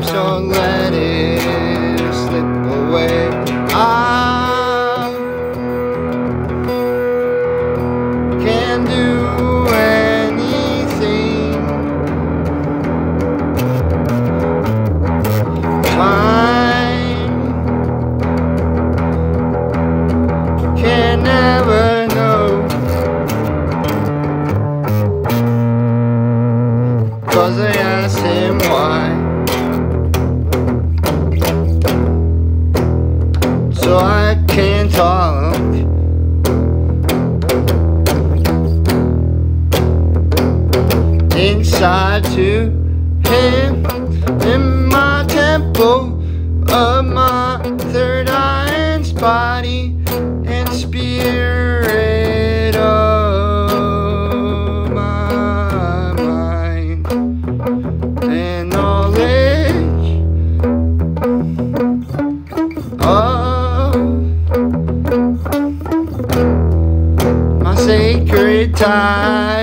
flame, so Inside to him in my temple of my third eye and body and spirit of my mind and knowledge of my sacred ties.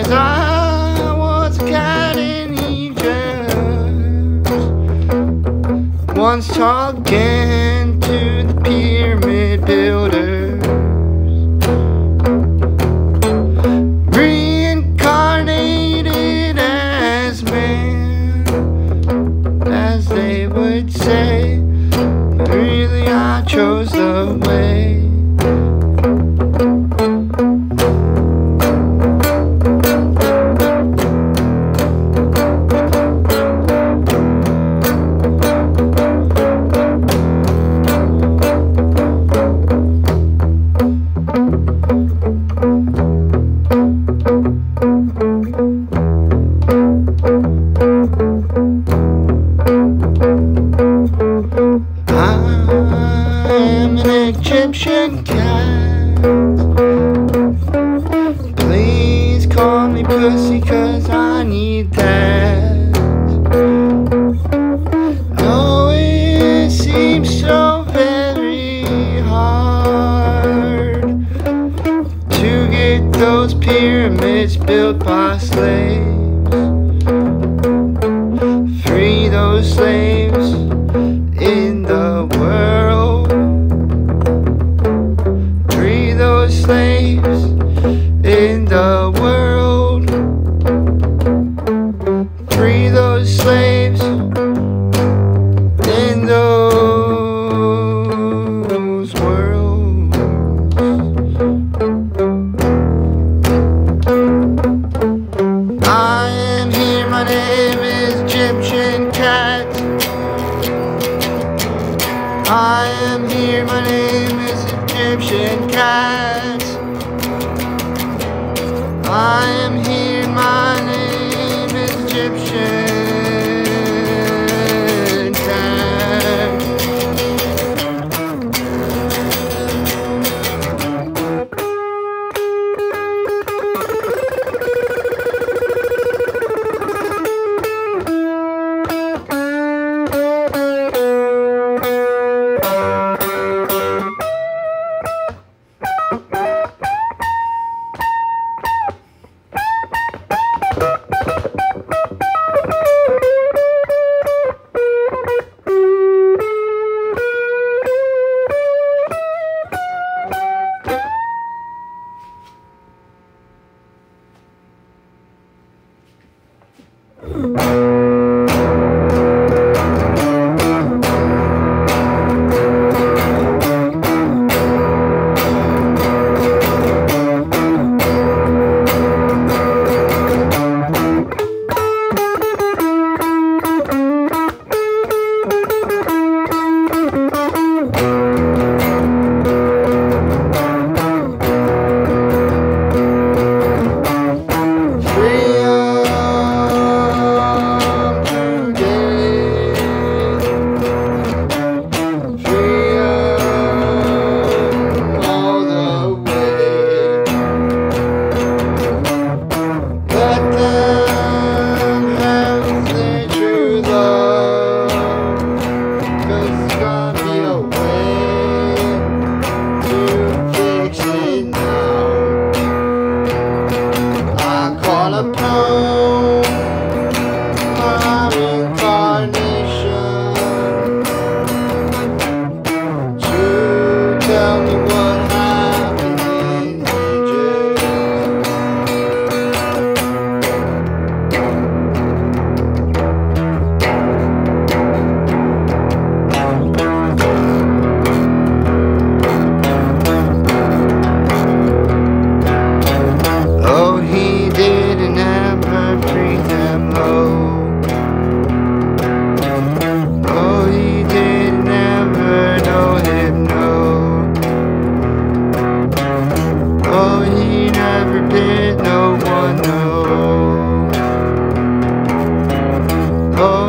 Chose the way. Egyptian cat. Please call me pussy, cause I need that. Oh, it seems so very hard to get those pyramids built those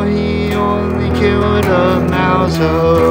he only killed a mouse. Oh.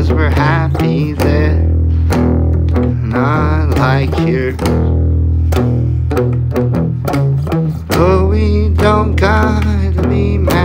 cause we're happy there. Not like here. But we don't gotta be mad.